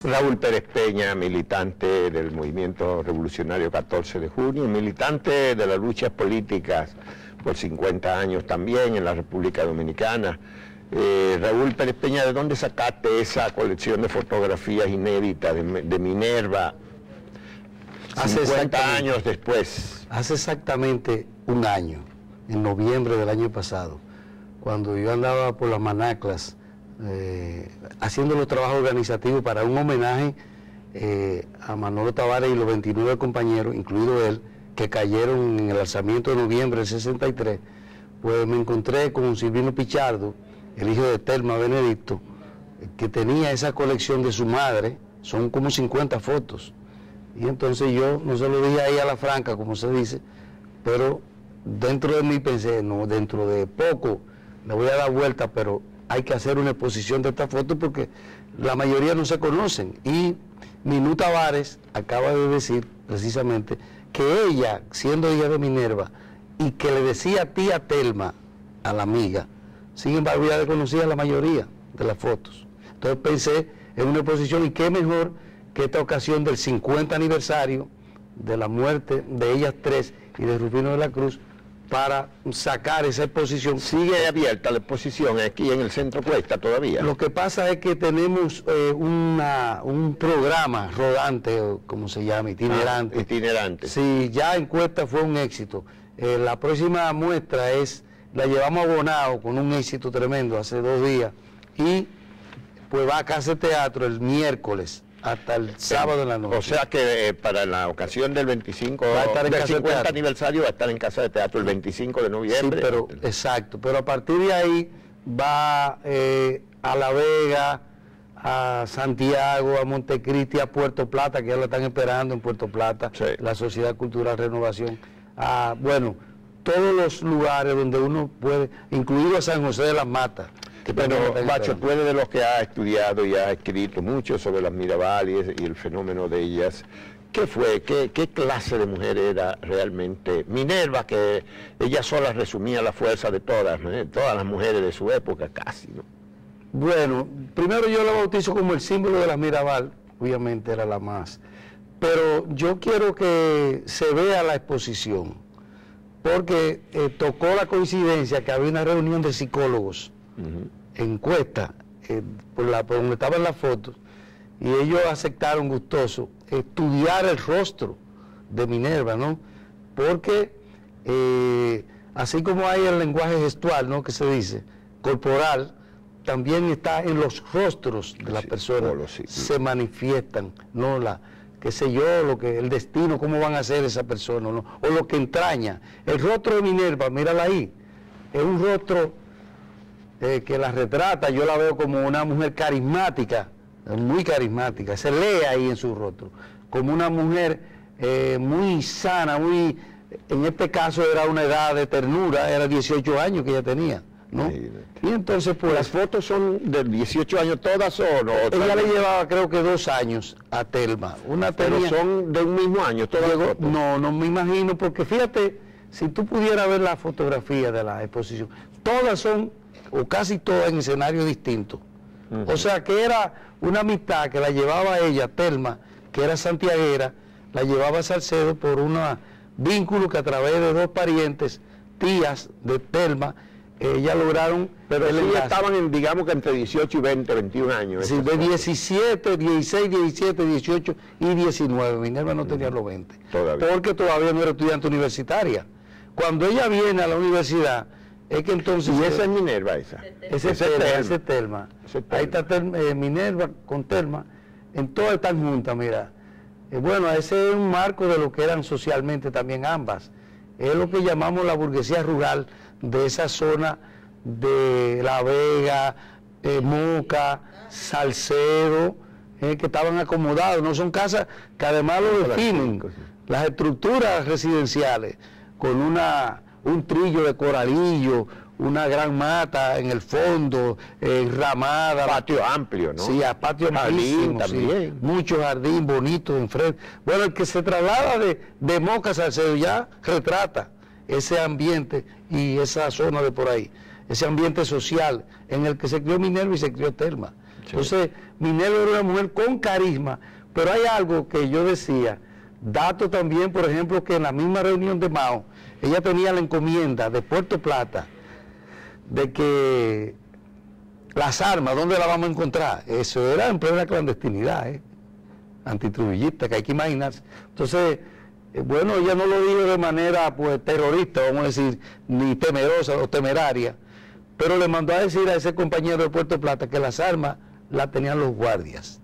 Raúl Pérez Peña, militante del movimiento revolucionario 14 de junio, militante de las luchas políticas por 50 años también en la República Dominicana. Eh, Raúl Pérez Peña, ¿de dónde sacaste esa colección de fotografías inéditas de, de Minerva Hace 50 años después? Hace exactamente un año, en noviembre del año pasado, cuando yo andaba por las manaclas eh, haciendo los trabajos organizativos para un homenaje eh, a Manolo Tavares y los 29 compañeros, incluido él, que cayeron en el alzamiento de noviembre del 63, pues me encontré con Silvino Pichardo, el hijo de Telma Benedicto, que tenía esa colección de su madre, son como 50 fotos. Y entonces yo no se lo dije ahí a la franca, como se dice, pero dentro de mí pensé, no, dentro de poco le voy a dar vuelta, pero hay que hacer una exposición de esta foto porque la mayoría no se conocen. Y Minú Tavares acaba de decir precisamente que ella, siendo hija de Minerva, y que le decía tía Telma a la amiga, sin embargo ya conocía la mayoría de las fotos. Entonces pensé en una exposición y qué mejor que esta ocasión del 50 aniversario de la muerte de ellas tres y de Rufino de la Cruz, para sacar esa exposición. ¿Sigue abierta la exposición aquí en el Centro Cuesta todavía? Lo que pasa es que tenemos eh, una, un programa rodante, como se llama, itinerante. Ah, itinerante. Sí, ya en Cuesta fue un éxito. Eh, la próxima muestra es, la llevamos abonado con un éxito tremendo hace dos días y pues va a Casa Teatro el miércoles hasta el sábado de la noche. O sea que eh, para la ocasión del 25 va a estar en del 50 aniversario va a estar en Casa de Teatro el 25 de noviembre. Sí, pero exacto, pero a partir de ahí va eh, a La Vega, a Santiago, a Montecristi, a Puerto Plata, que ya la están esperando en Puerto Plata, la Sociedad Cultural Renovación. A, bueno, todos los lugares donde uno puede, incluido San José de las Matas. Pero, Macho, tú eres de los que ha estudiado y ha escrito mucho sobre las Mirabales y el fenómeno de ellas. ¿Qué fue? ¿Qué, clase de mujer era realmente Minerva, que ella sola resumía la fuerza de todas, todas las mujeres de su época, casi, ¿no? Bueno, primero yo la bautizo como el símbolo de las Mirabal, obviamente era la más. Pero yo quiero que se vea la exposición, porque eh, tocó la coincidencia que había una reunión de psicólogos encuesta eh, por, la, por donde estaban las fotos y ellos aceptaron gustoso estudiar el rostro de Minerva, ¿no? Porque eh, así como hay el lenguaje gestual, ¿no? Que se dice, corporal, también está en los rostros de las personas, se manifiestan, ¿no? La, qué sé yo, lo que, el destino, cómo van a ser esa persona, ¿no? o lo que entraña. El rostro de Minerva, mírala ahí, es un rostro eh, que la retrata, yo la veo como una mujer carismática, muy carismática, se lee ahí en su rostro, como una mujer eh, muy sana, muy, en este caso era una edad de ternura, era 18 años que ella tenía. ¿no? Y entonces, pues. ¿Las fotos son de 18 años todas o no? Ella le llevaba, creo que dos años a Telma. Una Pero son de un mismo año todas No, no me imagino, porque fíjate, si tú pudieras ver la fotografía de la exposición, todas son o casi todas en escenarios distintos. O sea que era una amistad que la llevaba ella, Telma, que era santiaguera, la llevaba a Salcedo por un vínculo que a través de dos parientes, tías de Telma, ellas lograron... Pero ellas estaban, en, digamos que entre 18 y 20, 21 años. Sí, de 17, 16, 17, 18 y 19. Minerva no tenía los 20. Porque todavía no era estudiante universitaria. Cuando ella viene a la universidad, es que entonces... ¿Y esa es Minerva esa? Ese es Telma. Ahí está eh, Minerva con Telma, en todas están juntas, mira. Eh, bueno, ese es un marco de lo que eran socialmente también ambas. Es lo que llamamos la burguesía rural de esa zona de La Vega, eh, Moca, Salcedo, que estaban acomodados. No son casas que además lo definen, las estructuras residenciales, con una un trillo de coralillo, una gran mata en el fondo, enramada. Patio amplio, ¿no? Sí, a patio jardín también. mucho jardín bonito enfrente. Bueno, el que se traslada de, de Moca Salcedo ya retrata ese ambiente y esa zona de por ahí, ese ambiente social en el que se crió Minerva y se crió Telma. Entonces, Minerva era una mujer con carisma, pero hay algo que yo decía, dato también, por ejemplo, que en la misma reunión de Mao, ella tenía la encomienda de Puerto Plata de que las armas, ¿dónde las vamos a encontrar? Eso era en plena clandestinidad, ¿eh? que hay que imaginarse. Entonces, eh, bueno, ella no lo dijo de manera pues terrorista, vamos a decir, ni temerosa o temeraria, pero le mandó a decir a ese compañero de Puerto Plata que las armas las tenían los guardias.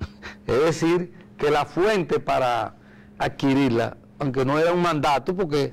es decir, que la fuente para adquirirla, aunque no era un mandato, porque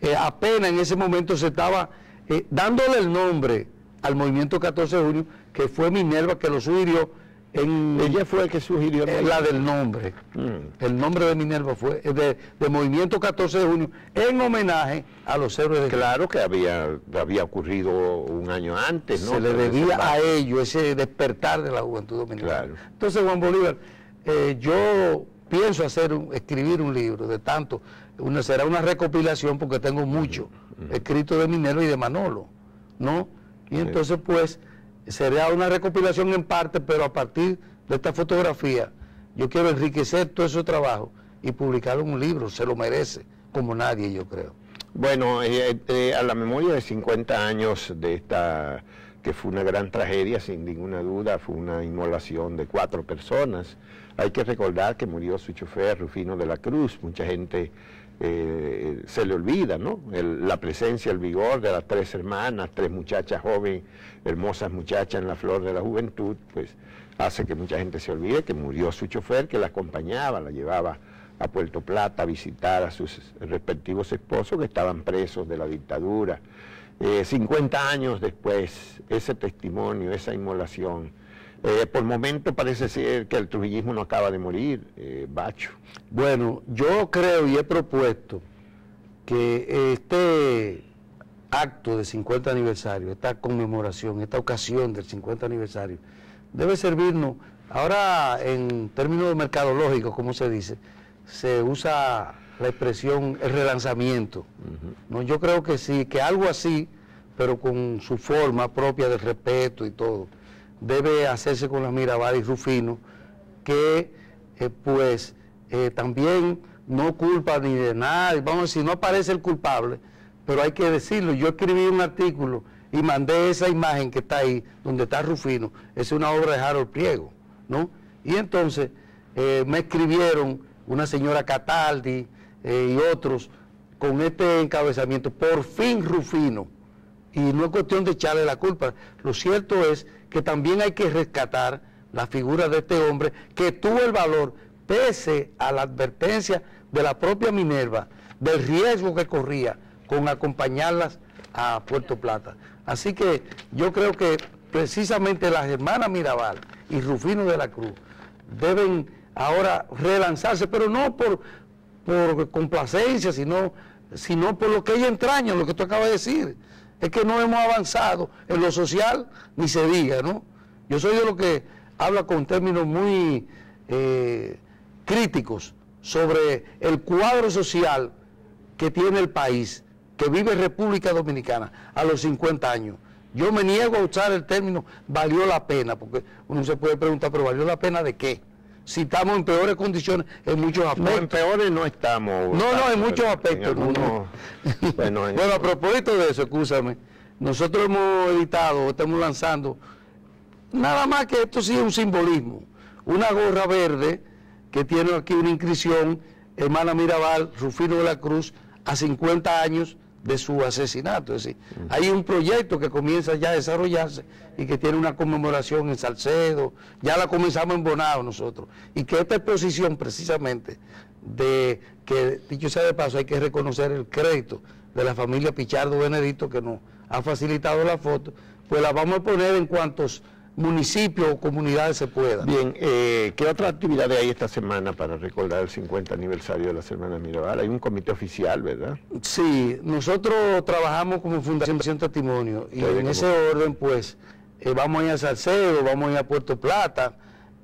eh, apenas en ese momento se estaba eh, dándole el nombre al movimiento 14 de junio, que fue Minerva que lo sugirió ella fue el que sugirió la del nombre. Mm. El nombre de Minerva fue de, de, Movimiento 14 de junio en homenaje a los héroes de Claro que había, había ocurrido un año antes, ¿no? Se le debía a ello ese despertar de la juventud dominicana. Entonces, Juan Bolívar, eh, yo pienso hacer escribir un libro de tanto, una, será una recopilación porque tengo mucho escrito de Minerva y de Manolo, ¿no? Y entonces, pues sería una recopilación en parte, pero a partir de esta fotografía, yo quiero enriquecer todo ese trabajo y publicarlo en un libro, se lo merece, como nadie, yo creo. Bueno, eh, eh, a la memoria de 50 años de esta, que fue una gran tragedia, sin ninguna duda, fue una inmolación de cuatro personas. Hay que recordar que murió su chofer, Rufino de la Cruz, mucha gente eh, se le olvida, ¿no? la presencia, el vigor de las tres hermanas, tres muchachas jóvenes, hermosas muchachas en la flor de la juventud, pues hace que mucha gente se olvide que murió su chofer, que la acompañaba, la llevaba a Puerto Plata a visitar a sus respectivos esposos que estaban presos de la dictadura. 50 eh, años después, ese testimonio, esa inmolación, eh, por momento parece ser que el trujillismo no acaba de morir, eh, Bacho. Bueno, yo creo y he propuesto que este acto de 50 aniversario, esta conmemoración, esta ocasión del 50 aniversario, debe servirnos, ahora en términos mercadológicos, como se dice, se usa la expresión el relanzamiento. ¿no? Yo creo que sí, que algo así, pero con su forma propia de respeto y todo debe hacerse con la Mirabal y Rufino, que eh, pues eh, también no culpa ni de nada, vamos a decir, no aparece el culpable, pero hay que decirlo, yo escribí un artículo y mandé esa imagen que está ahí, donde está Rufino, es una obra de Harold Priego, ¿no? Y entonces eh, me escribieron una señora Cataldi y otros con este encabezamiento, por fin Rufino, y no es cuestión de echarle la culpa, lo cierto es que también hay que rescatar la figura de este hombre que tuvo el valor, pese a la advertencia de la propia Minerva, del riesgo que corría con acompañarlas a Puerto Plata. Así que yo creo que precisamente las hermanas Mirabal y Rufino de la Cruz deben ahora relanzarse, pero no por, por complacencia, sino, sino por lo que ella entraña, lo que tú acabas de decir es que no hemos avanzado en lo social, ni se diga, ¿no? Yo soy de lo que habla con términos muy eh, críticos sobre el cuadro social que tiene el país, que vive República Dominicana a los 50 años. Yo me niego a usar el término valió la pena, porque uno se puede preguntar, pero ¿valió la pena de qué? Si estamos en peores condiciones en muchos aspectos. No, en peores no estamos. No, no, en muchos aspectos. bueno, a propósito de eso, escúchame, nosotros hemos editado, estamos lanzando, nada más que esto sí es un simbolismo, una gorra verde que tiene aquí una inscripción, hermana Mirabal, Rufino de la Cruz, a 50 años de su asesinato. Es decir, hay un proyecto que comienza ya a desarrollarse y que tiene una conmemoración en Salcedo, ya la comenzamos en Bonao nosotros, y que esta exposición precisamente de que, dicho sea de paso, hay que reconocer el crédito de la familia Pichardo Benedito que nos ha facilitado la foto, pues la vamos a poner en cuantos municipios o comunidades se puedan. Bien, eh, ¿qué otra actividad hay esta semana para recordar el 50 aniversario de las hermanas Mirabal? Hay un comité oficial, ¿verdad? Sí, nosotros trabajamos como Fundación Testimonio y en ese orden, pues, eh, vamos a ir a Salcedo, vamos a ir a Puerto Plata,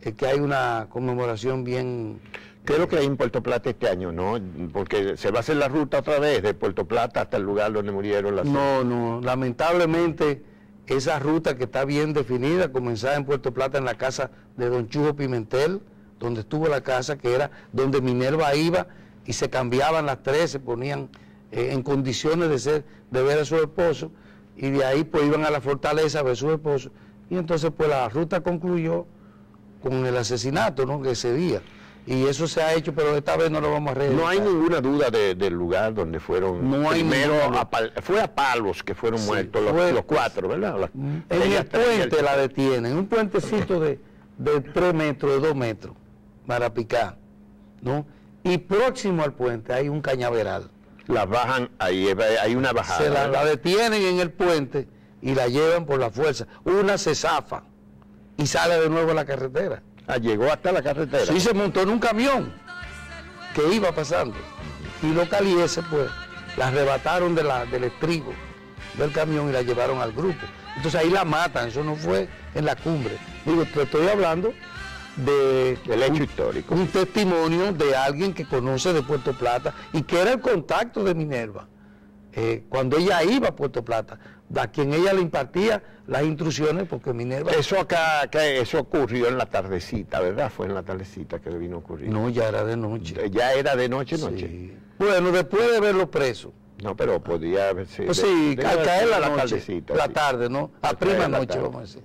eh, que hay una conmemoración bien... ¿Qué es lo que hay en Puerto Plata este año, no? Porque se va a hacer la ruta otra vez de Puerto Plata hasta el lugar donde murieron las... No, no, lamentablemente esa ruta que está bien definida, comenzaba en Puerto Plata en la casa de Don Chujo Pimentel, donde estuvo la casa, que era donde Minerva iba y se cambiaban las tres, se ponían eh, en condiciones de ser, de ver a su esposo, y de ahí pues iban a la fortaleza a ver a su esposo. Y entonces pues la ruta concluyó con el asesinato, ¿no? Que ese día. Y eso se ha hecho, pero esta vez no lo vamos a reeditar. No hay ninguna duda del lugar donde fueron. No hay primero a pal- fue a palos que fueron Sí, muertos los, fue- los cuatro, ¿verdad? En el puente la detienen, un puentecito de, de 3 metros, de 2 metros, para picar, ¿no? Y próximo al puente hay un cañaveral. Las bajan, ahí hay una bajada. Se la, la detienen en el puente y la llevan por la fuerza. Una se zafa y sale de nuevo a la carretera. Ah, llegó hasta la carretera. Sí se montó en un camión que iba pasando. Y los calieses, pues, la arrebataron de la, del estribo del camión y la llevaron al grupo. Entonces ahí la matan, eso no fue en la cumbre. Digo, te estoy hablando de Del hecho un, histórico. un testimonio de alguien que conoce de Puerto Plata y que era el contacto de Minerva. eh, cuando ella iba a Puerto Plata, a quien ella le impartía las instrucciones, porque Minerva... Eso acá, eso ocurrió en la tardecita, ¿verdad? Fue en la tardecita que vino a ocurrir. No, ya era de noche. Ya era de noche, noche. Sí. Bueno, después de verlo preso. No, pero podía haberse. Pues sí, de- al caer la, la noche, tardecita, la sí. tarde, ¿no? A Al prima noche, tarde. vamos a decir.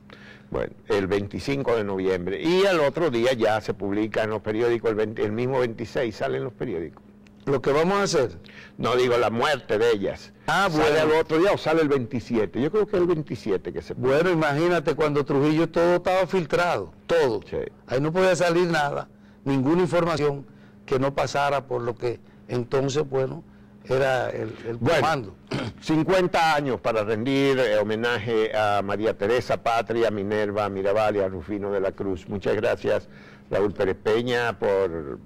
Bueno, el 25 de noviembre. Y al otro día ya se publica en los periódicos, el, 20 el mismo 26 sale en los periódicos. Lo que vamos a hacer, No digo la muerte de ellas. Ah, ¿Sale bueno. al otro día o sale el 27? Yo creo que es el 27 que se bueno, imagínate cuando Trujillo todo estaba filtrado, todo. Sí. Ahí no podía salir nada, ninguna información que no pasara por lo que entonces, bueno, era el, el Bueno. comando. 50 años para rendir eh, homenaje a María Teresa Patria, Minerva Mirabal y a Rufino de la Cruz. Muchas gracias, Raúl Pérez Peña, por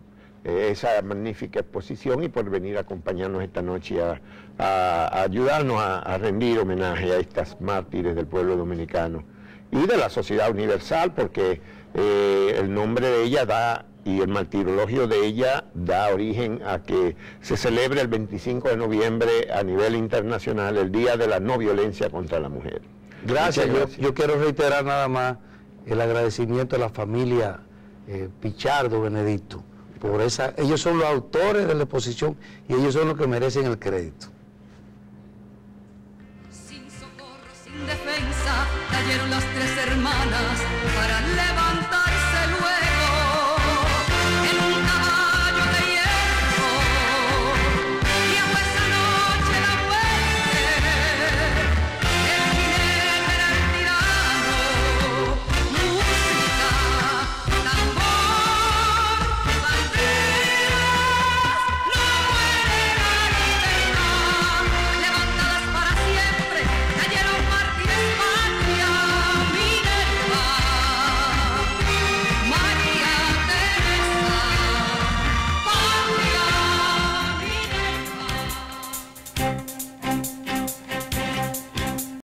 eh, esa magnífica exposición y por venir a acompañarnos esta noche a, a- a ayudarnos a, a rendir homenaje a estas mártires del pueblo dominicano y de la sociedad universal, porque eh, el nombre de ella da y el martirologio de ella da origen a que se celebre el 25 de noviembre a nivel internacional el Día de la No Violencia contra la Mujer. Gracias, Yo, yo quiero reiterar nada más el agradecimiento a la familia eh, Pichardo Benedicto por esa, ellos son los autores de la exposición y ellos son los que merecen el crédito.